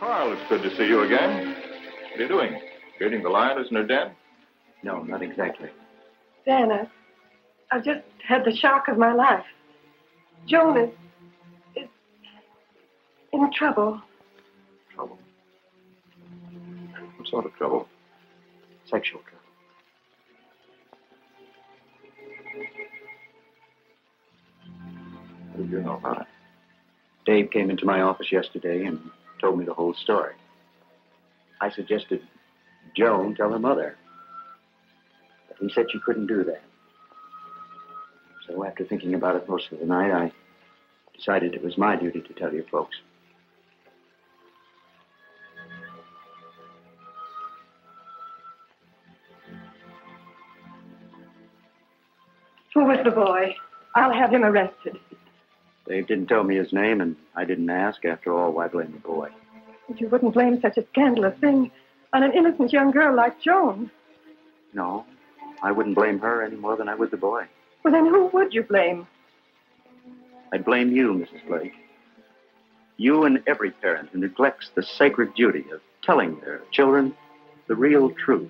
Carl, it's good to see you again. What are you doing? Feeding the lioness in her den? No, not exactly. Dan, I, I've just had the shock of my life. Joan is, is in trouble. Trouble. What sort of trouble? Sexual trouble. What did you know about it? Dave came into my office yesterday and told me the whole story. I suggested Joan tell her mother. But he said she couldn't do that. So after thinking about it most of the night, I decided it was my duty to tell you folks. Who was the boy? I'll have him arrested. Dave didn't tell me his name, and I didn't ask. After all, why blame the boy? But you wouldn't blame such a scandalous thing on an innocent young girl like Joan. No, I wouldn't blame her any more than I would the boy. Well, then who would you blame? I'd blame you, Mrs. Blake. You and every parent who neglects the sacred duty of telling their children the real truth.